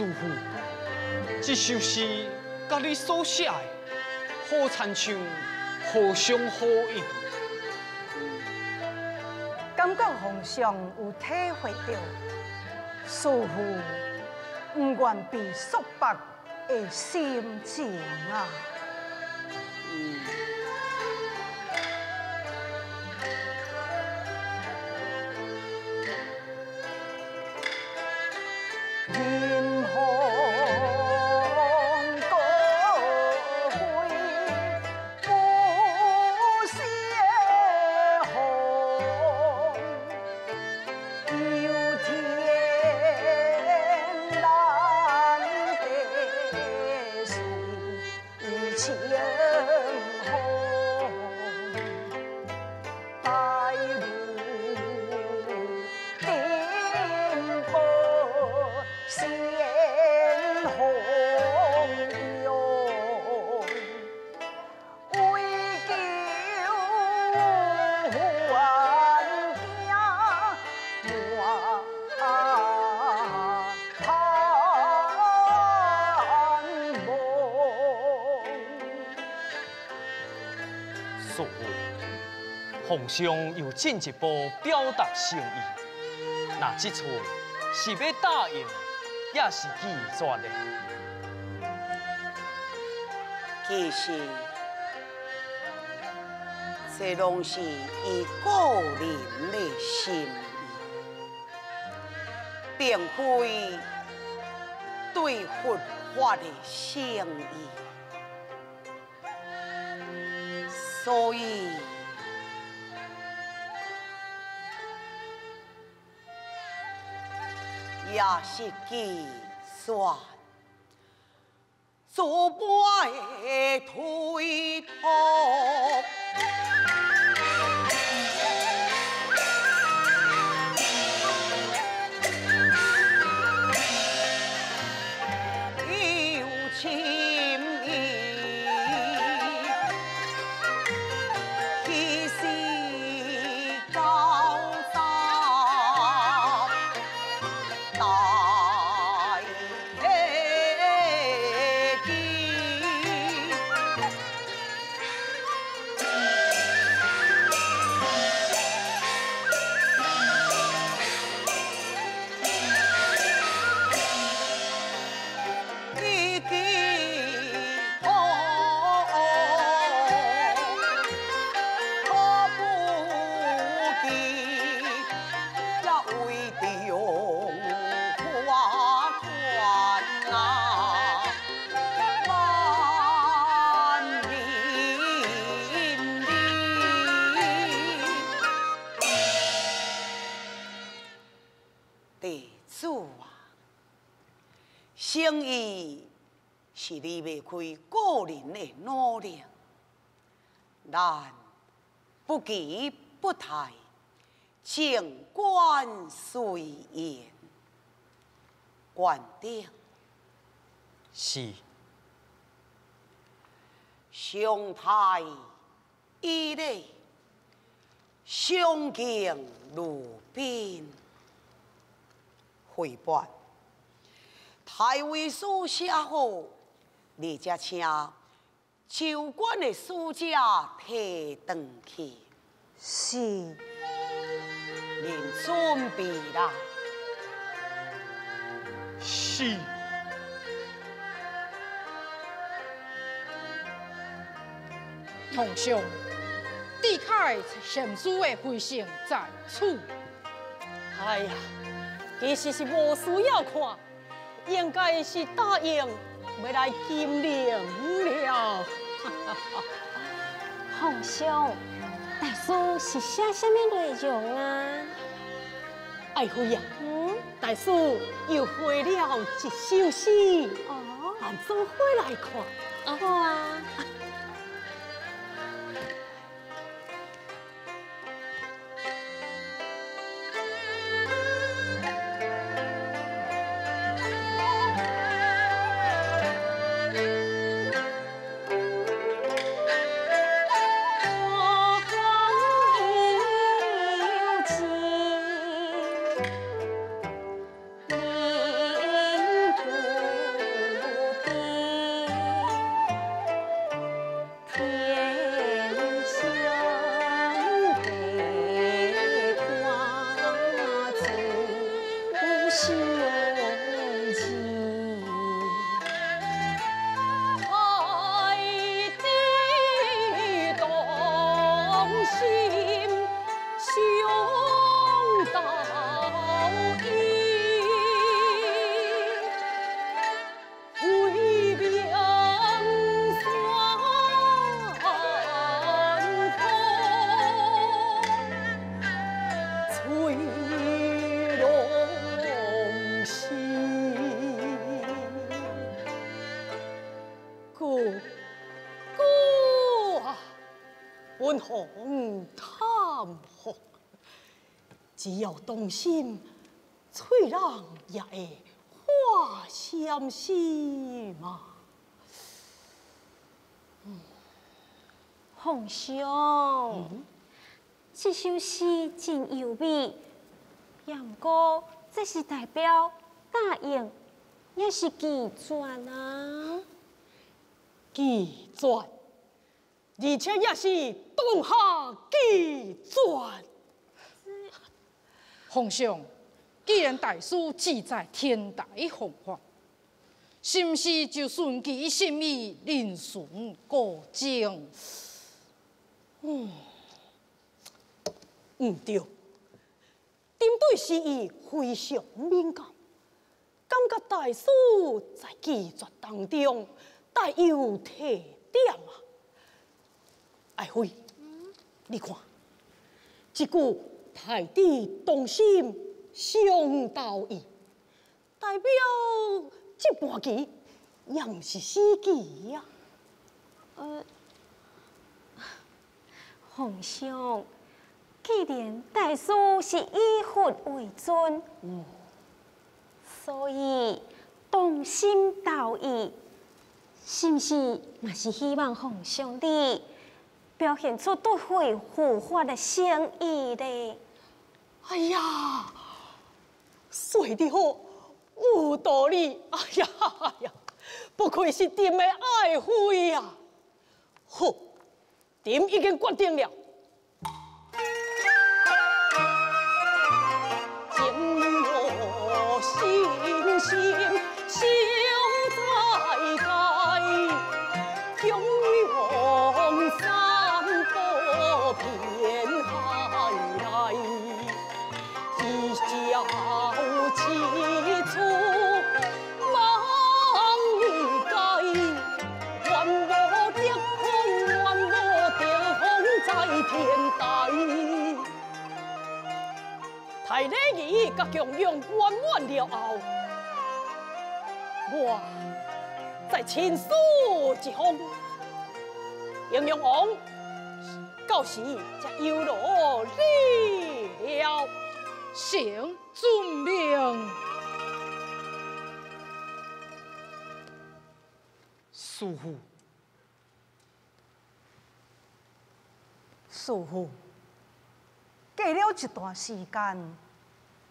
师傅，这首诗甲你所写的，好亲像，互相呼应。感觉皇上有体会到，师傅不愿被束缚的心情啊。皇上又进一步表达心意，那这次是要答应，也是拒绝的。其实，这拢是伊个人的心意，并非对佛法的心意，所以。也是计算，做伴的推托。开个人的努力，但不急不怠，静观随缘，观定是。相态以礼，相敬如宾，回报。太尉书写好，你只请酒馆的书家提登去。是，您准备啦。是。同兄，李凯贤书的回信在此。哎呀，其实是无需要看。应该是答应要来金陵了。皇上，大叔是写什么内容啊？爱妃呀，嗯，大叔又会了一首诗，哦，俺做回来看。好啊。红淡红，只要动心，翠郎也会花相思嘛。皇上，这首诗真优美，也毋过这是代表答应，也是寄转啊。寄转，而且也是当下寄转。皇上，既然大书记载天大宏法，是毋是就顺其心意，另顺过境？嗯，唔对，针对诗意非常敏感，感觉大师在记传当中带有特点啊。爱妃，你看，即句“太子动心伤道义”，代表这半句也毋是诗句呀。呃。皇上，既然大叔是以佛为尊，所以动心道义，是不是嘛是希望皇上你表现出对会护法的心意的？哎呀，说得好，有道理！哎呀哎呀，不愧是朕的爱妃呀！好。朕已经决定了，敬我心心甲供养圆满了后，我再亲书一封，英雄王到时才有落你了。行遵命，叔父。师父，过了一段时间，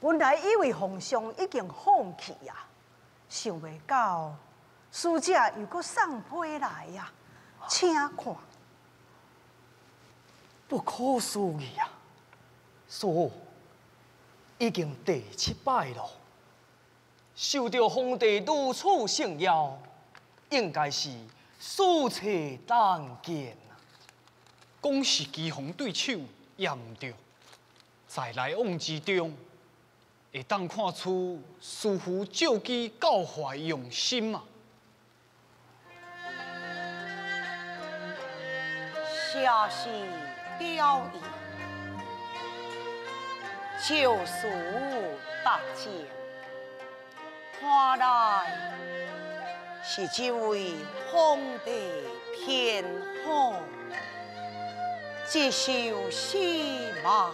本来以为皇上已经放弃呀，想未到书者又搁送批来呀，请看，不可思议啊！说已经第七摆了，受到皇帝如此盛邀，应该是书册当见啊。讲是棋逢对手也毋对，在来往之中，会当看出师傅救机教诲用心嘛。下是雕仪，救赎大将，看来是这位皇帝偏好。接受西马。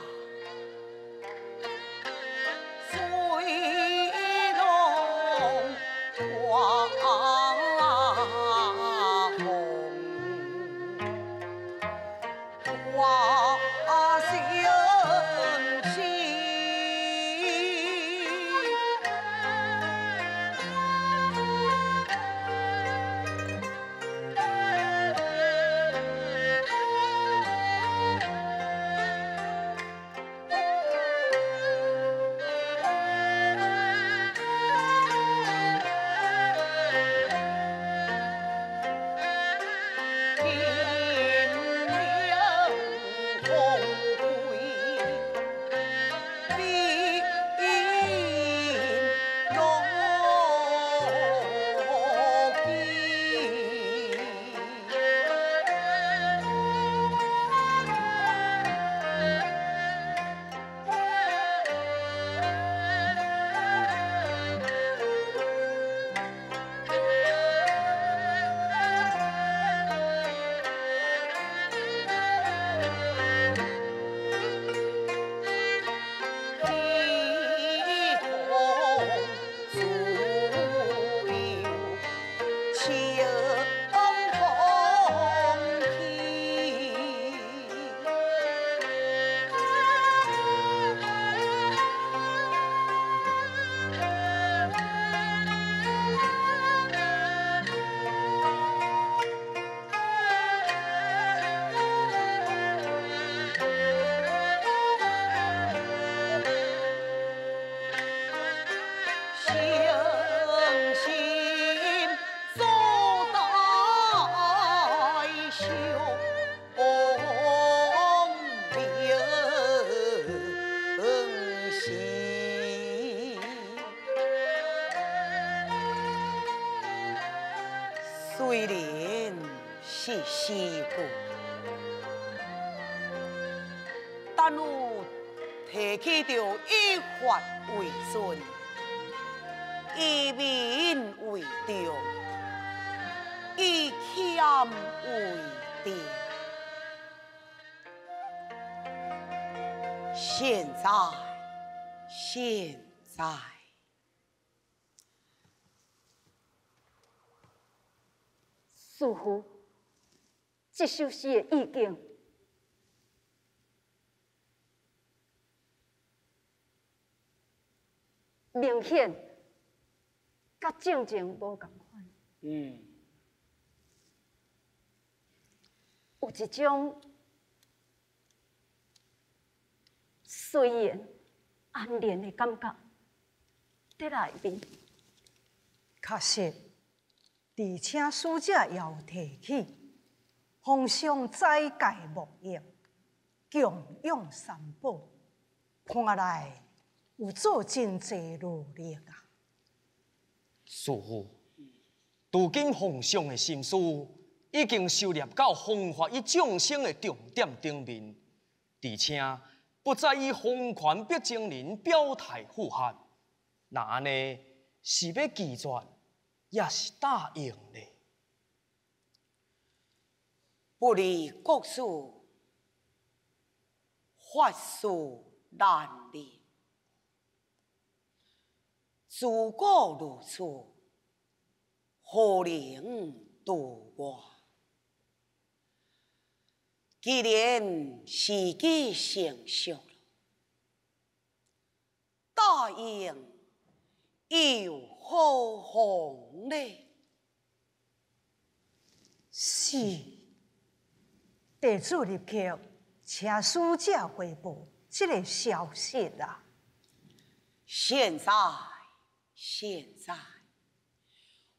是西故，但我提起着以法为尊，以民为重，以谦为定。现在，现在。似乎这首诗的意境，明显甲正经无共款，嗯，有一种虽然安恋的感觉在内面。确实，而且使者也有提起，皇上斋戒沐浴，供养三宝，看来有做真济努力啊。师傅，如今皇上的心思已经收摄到弘法与众生的重点顶面，而且不再以皇权逼精人表态附和。那安尼是要拒绝，也是答应呢？不离国事，法事难离。自古如此，何能度我？既然时机成熟了，答应又何妨呢？是，地主入去，请使者回报这个消息啊。现在，现在，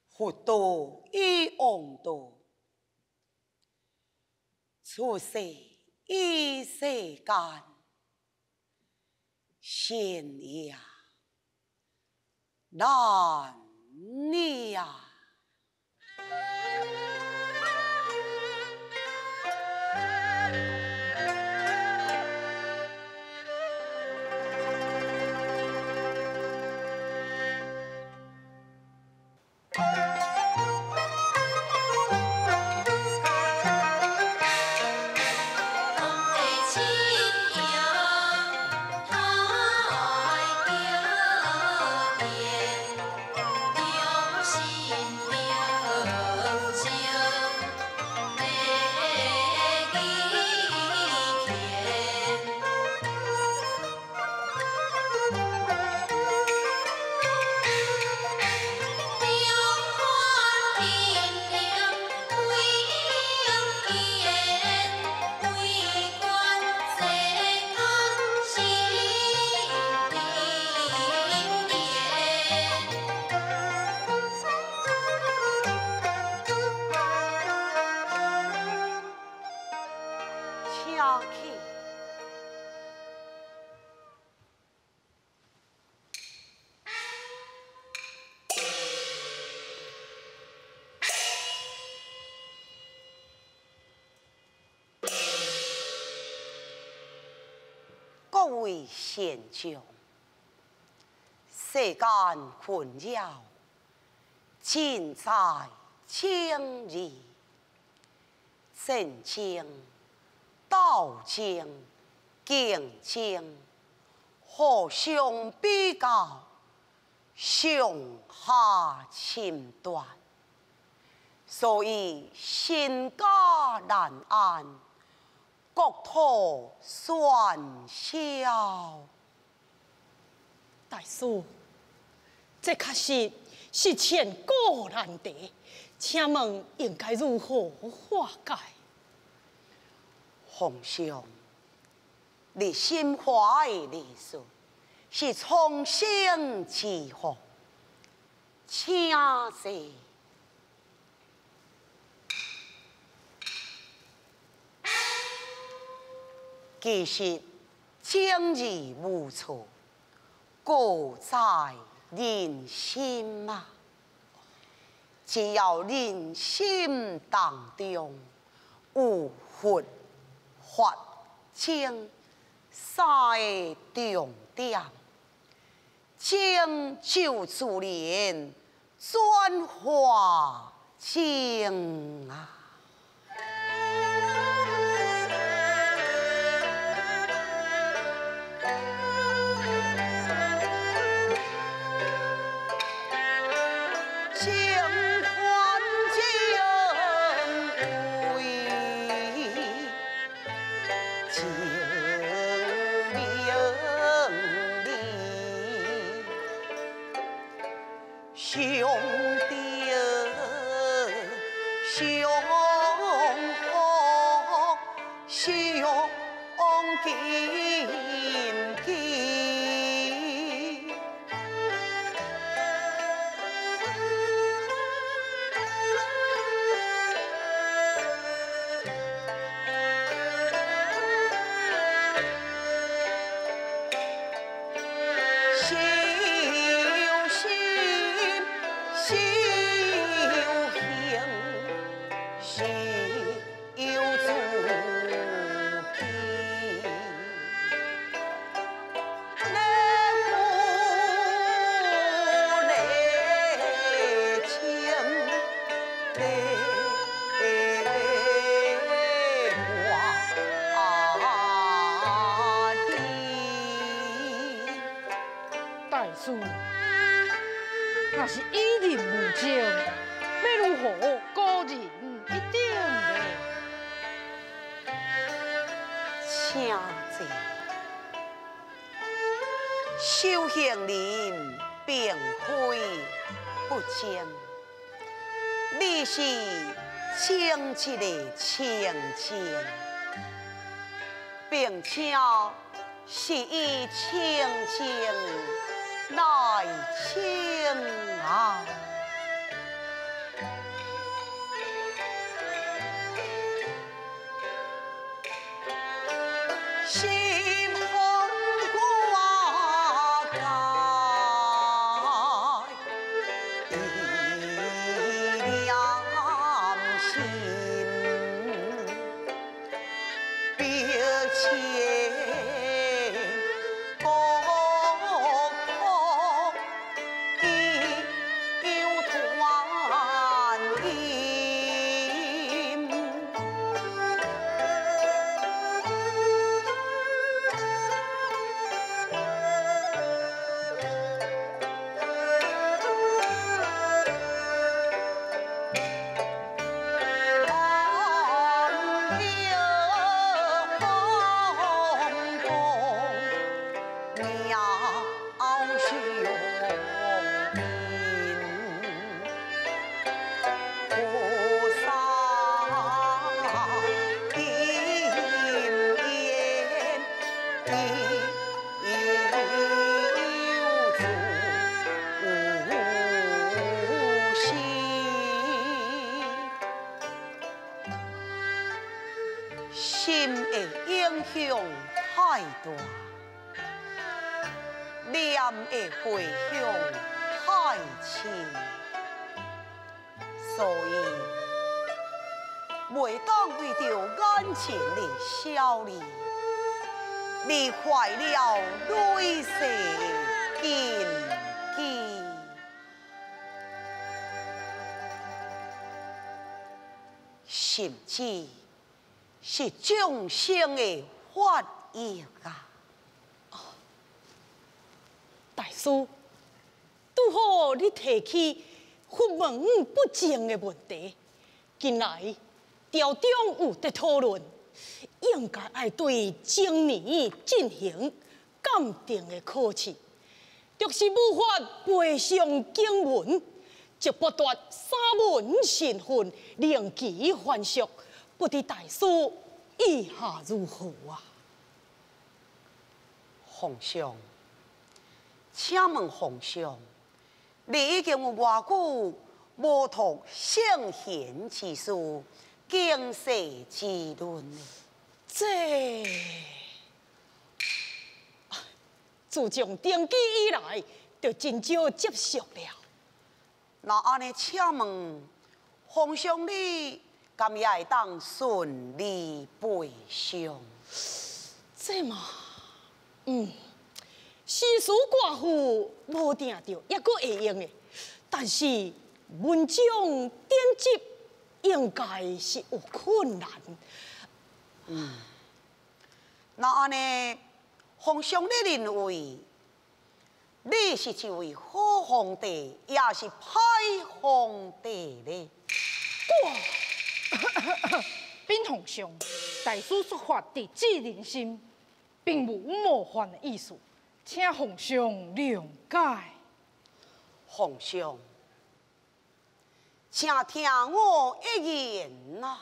佛道与王道，出世已世间，现呀，难你位贤将，世间困扰，尽在千里。正经、道经、经经，互相比较，上下亲短，所以心家难安，国土喧嚣。大叔，这可是是千古难题，请问应该如何化解？皇上，你心怀的理数是从心之福，请坐。其实正义无错，故在人心啊！只要人心当中有佛法清三个重点，清就自然转化清啊。清净，并且是以清净来清啊。袂当为着眼前的小利，你坏了累世根基。甚至是众生的法益啊！大师，拄好你提起佛门不正的问题，近来朝中有在讨论，应该爱对今年进行鉴定的考试，若是无法背诵经文，就剥夺三文身份，令其还俗。不知大师意下如何啊？皇上，请问皇上，你已经有偌久无读圣贤之书、经世之论呢？这自从登基以来，就真少接触了。那安尼，请问皇上你敢也会当顺利背上。这嘛，嗯，诗书寡赋无定着，也阁会用的。但是文章典籍应该是有困难。嗯那安尼，皇上你认为，你是一位好皇帝，也是歹皇帝呢？哇禀皇上，大书 xuất 發直指人心，并无冒犯的意思，请皇上谅解。皇上，请听我一言呐、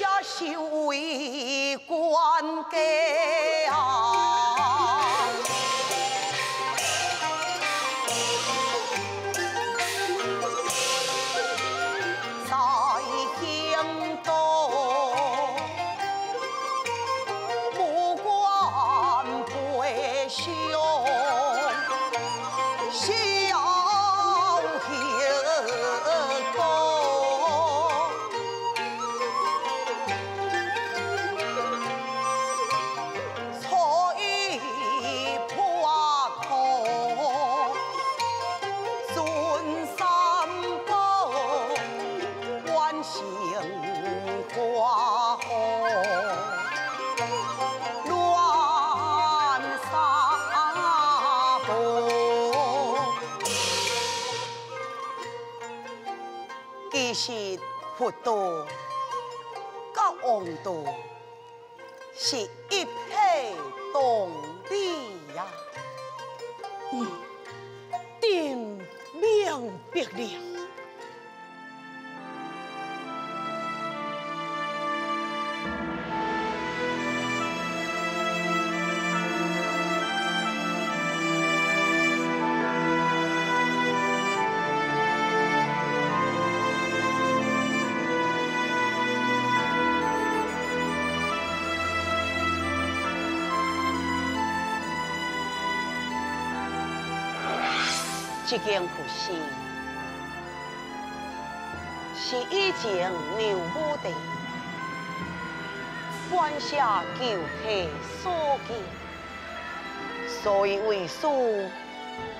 也是为官家。都是一配同理呀。定明白了。这件故事是以前牛武帝犯下旧体所见，所以为师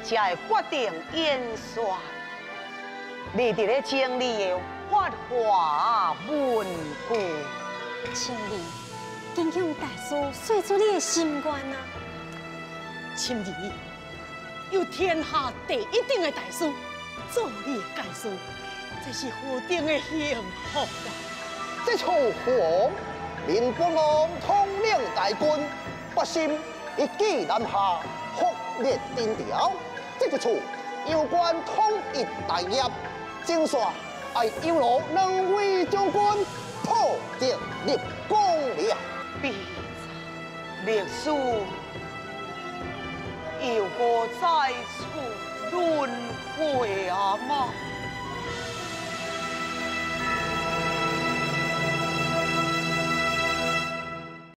才会决定演算，你伫咧经历的发华文故。请你坚强大师说出你的心愿啊！亲儿，有天下第一等的大师做你的介师，这是何等的幸福啊！这处皇令本王统领大军，百姓一骑南下，覆灭丁条。这一处有关统一大业，正算爱有劳两位将军破敌立功了。必历史又何在处轮回啊妈？